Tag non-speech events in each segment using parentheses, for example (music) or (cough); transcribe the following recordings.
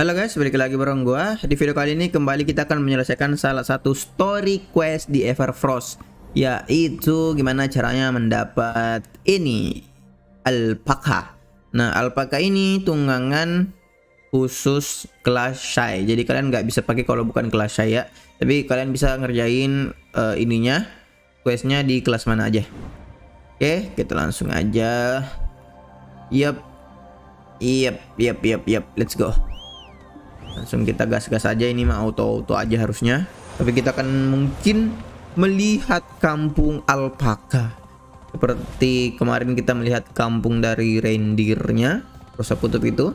Halo guys, balik lagi bareng gua. Di video kali ini kembali kita akan menyelesaikan salah satu story quest di Everfrost yaitu gimana caranya mendapat ini alpaka. Nah, alpaka ini tunggangan khusus kelas shy. Jadi kalian nggak bisa pakai kalau bukan kelas shy ya. Tapi kalian bisa ngerjain uh, ininya questnya di kelas mana aja. Oke, kita langsung aja. Yap. Yap, yap, yap, yap. Let's go langsung kita gas-gas aja ini mah auto-auto aja harusnya. Tapi kita akan mungkin melihat kampung alpaka. Seperti kemarin kita melihat kampung dari reindeernya Rosa Putut itu.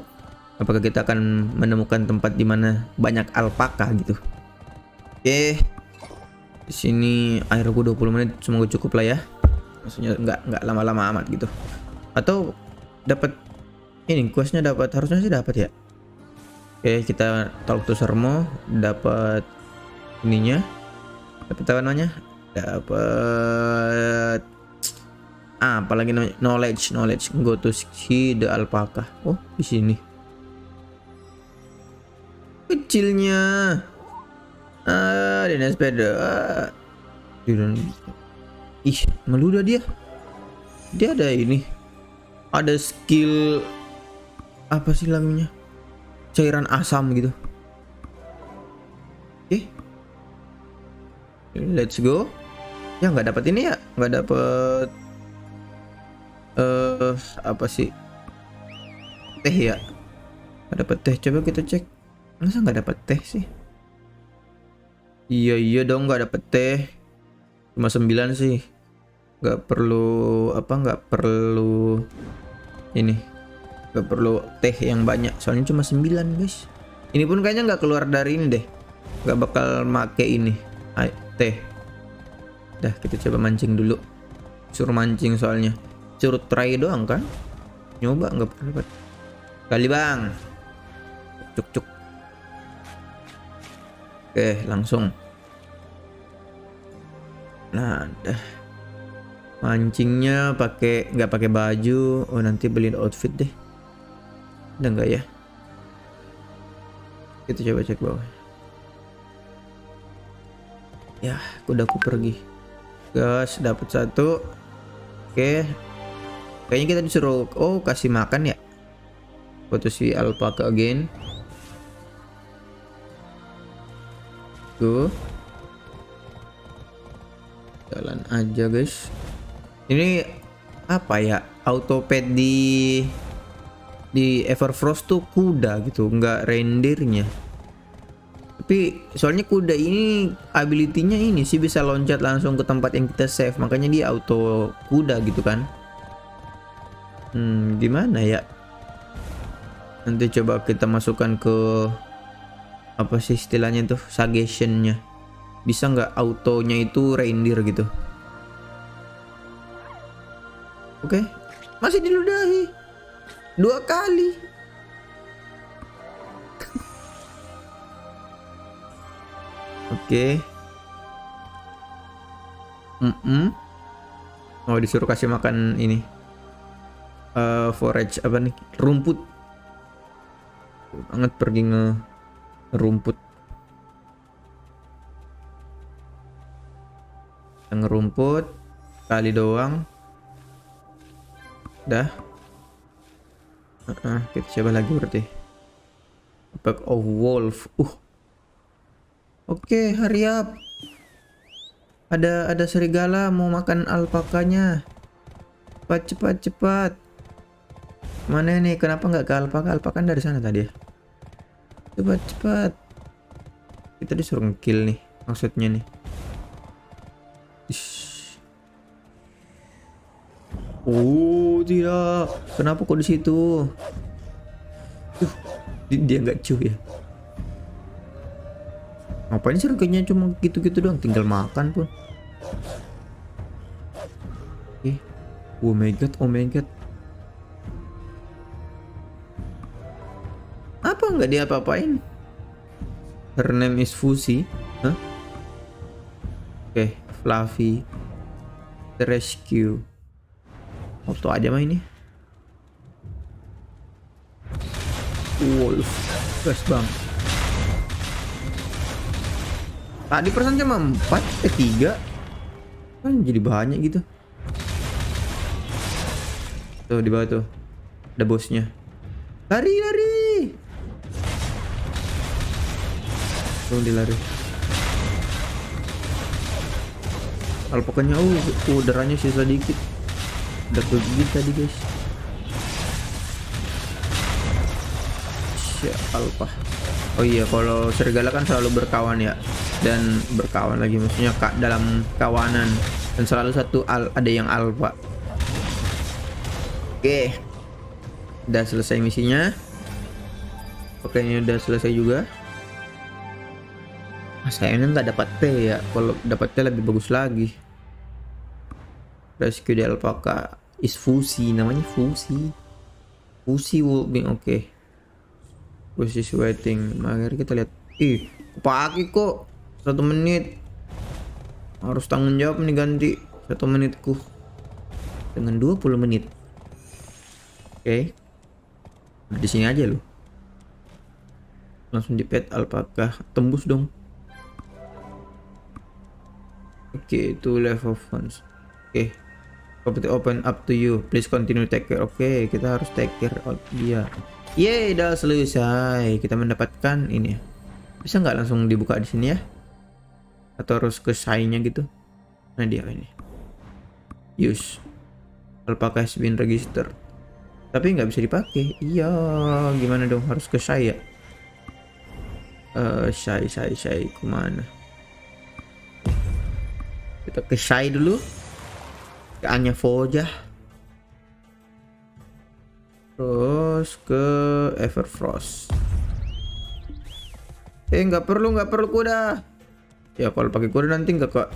Apakah kita akan menemukan tempat di mana banyak alpaka gitu? Oke di sini air gue 20 menit semoga cukup lah ya. Maksudnya nggak nggak lama-lama amat gitu. Atau dapat ini questnya dapat harusnya sih dapat ya Oke, kita talk to Sermo dapat ininya. Dapat apa namanya? Dapat ah, apalagi namanya? Knowledge, knowledge. Go to see the alpaca. Oh, di sini. Kecilnya. Ah, di sepeda. Ah. Ih, meludah dia. Dia ada ini. Ada skill apa sih namanya? Cairan asam gitu. Oke okay. let's go. Ya nggak dapat ini ya? Nggak dapat eh uh, apa sih? Teh ya? Nggak dapat teh. Coba kita cek. Masa nggak dapat teh sih? Iya iya dong nggak dapat teh. Cuma 9 sih. Nggak perlu apa nggak perlu ini Gak perlu teh yang banyak soalnya cuma 9 guys. Ini pun kayaknya nggak keluar dari ini deh. Nggak bakal make ini. Ay, teh. Dah kita coba mancing dulu. Suruh mancing soalnya. Suruh try doang kan? Nyoba perlu dapat. Kali bang. Cuk cuk. Oke langsung. Nah dah. Mancingnya pakai nggak pakai baju. Oh nanti beliin outfit deh Udah enggak ya? Kita coba cek bawah. Ya, kudaku pergi. Gas, dapat satu. Oke. Kayaknya kita disuruh oh kasih makan ya. Foto si alpaka again. Tuh. Jalan aja, guys. Ini apa ya? Autopad di di Everfrost tuh kuda gitu nggak rendernya. Tapi soalnya kuda ini ability-nya ini sih bisa loncat langsung ke tempat yang kita save makanya dia auto kuda gitu kan. Hmm gimana ya? Nanti coba kita masukkan ke apa sih istilahnya tuh suggestionnya. Bisa nggak autonya itu reindeer gitu? Oke okay. masih diludahi dua kali. Oke. Okay. mm -mm. oh disuruh kasih makan ini. Uh, forage apa nih? Rumput. Banget pergi nge rumput. Ngerumput kali doang. Dah Uh kita coba lagi berarti. Pack of Wolf. Uh. Oke, okay, hurry up. Ada ada serigala mau makan alpakanya. Cepat cepat cepat. Mana nih? Kenapa nggak ke alpaka? Alpaka kan dari sana tadi ya. Cepat cepat. Kita disuruh kill nih. Maksudnya nih. Oh tidak, kenapa kok di situ? Dia nggak cuy ya. Ngapain sih kayaknya cuma gitu-gitu doang, tinggal makan pun. Eh, oh my god, oh my god. Apa nggak dia apa-apain? Her name is Fusi. Huh? Oke, okay, Fluffy. The rescue. Auto aja mah ini. Wolf. gas bang. Tadi persen cuma 4 eh 3 kan jadi banyak gitu. Tuh di bawah tuh. Ada bosnya. Lari lari. Tuh dilari alpakanya oh udaranya sisa dikit udah kegigit tadi guys. Sya alpah oh iya kalau serigala kan selalu berkawan ya. Dan berkawan lagi maksudnya kak dalam kawanan. Dan selalu satu al ada yang alpha. Oke. Udah selesai misinya. Oke ini udah selesai juga. Sayangnya nggak dapat T ya. Kalau dapat T lebih bagus lagi rescue di alpaka is fusi namanya fusi. Fusi will be oke. Okay. fusi waiting. Mari kita lihat. Ih pagi kok. Satu menit. Harus tanggung jawab nih ganti. Satu menitku. Dengan 20 menit. Oke. Okay. di sini aja loh. Langsung di pet alpaka. Tembus dong. Oke okay, itu level funds. Oke. okay. Property open up to you. Please continue take care. Oke, okay, kita harus take care of dia. Yeay, udah selesai. Kita mendapatkan ini. Bisa nggak langsung dibuka di sini ya? Atau harus ke sign-nya gitu? Nah dia ini. Use. Alpaca has been registered. Tapi nggak bisa dipakai. Iya, gimana dong? Harus ke saya. Uh, shy, shy, shy. Ke mana? Kita ke shy dulu Anya Foja terus ke Everfrost. Eh nggak perlu nggak perlu kuda. Ya kalau pakai kuda nanti nggak kok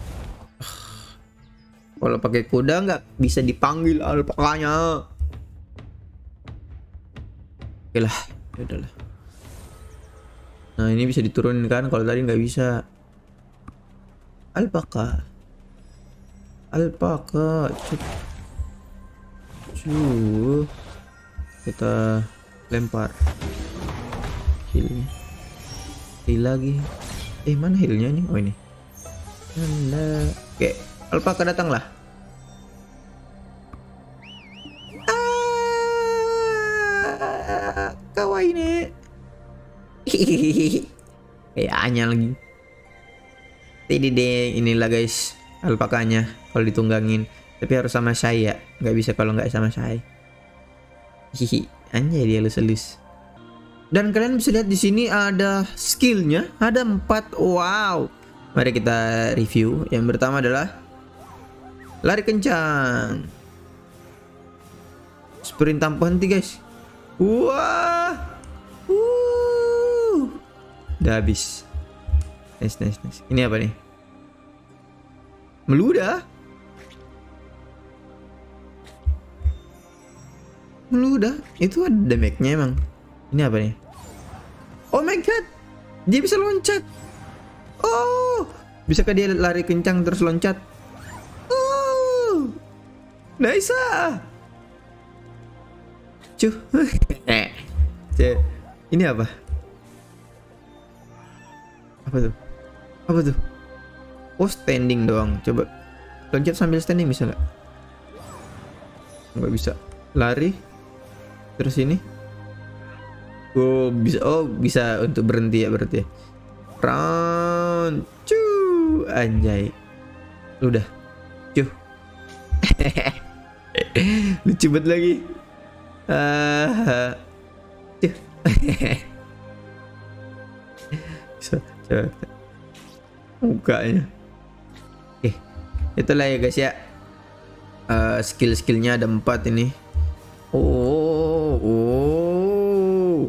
kalau pakai kuda nggak bisa dipanggil alpakanya. Oke lah ya udahlah nah ini bisa diturunkan kalau tadi nggak bisa. Alpaka alpaka cu kita lempar. Heal heal lagi. Eh mana healnya nih oh ini. Mana oke alpaka datanglah. Ah, kawaii nih kayaknya lagi. Ini deh inilah guys alpakanya kalau ditunggangin. Tapi harus sama saya nggak bisa kalau nggak sama saya hihi anjay dia lus-lus dan kalian bisa lihat di sini ada skillnya. Ada empat wow. Mari kita review. Yang pertama adalah lari kencang. Sprint tanpa henti guys. Wah. Uh. udah habis. Nice nice nice. Ini apa nih Meludah? Meludah? Itu ada damage-nya emang. Ini apa nih? Oh my god! Dia bisa loncat! Oh! Bisakah dia lari kencang terus loncat? Oh! Nice ah! Cuh. (laughs) Ini apa? Apa tuh? Apa tuh? Oh standing doang. Coba loncat sambil standing bisa nggak? Nggak bisa. Lari. Terus ini. Oh bisa. Oh bisa untuk berhenti ya berarti. Ya. Round. Cu. Anjay. Udah. Cu. (laughs) Lucu banget lagi. Uh, Cuh. (laughs) coba. Mukanya itulah ya guys ya. Uh, skill-skillnya ada empat ini. Oh oh.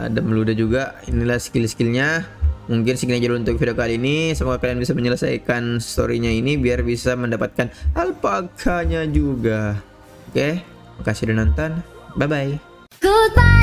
Ada meluda juga. Inilah skill-skillnya. Mungkin segini aja untuk video kali ini. Semoga kalian bisa menyelesaikan storynya ini biar bisa mendapatkan alpakanya juga. Oke okay? makasih udah nonton. Bye bye Goodbye,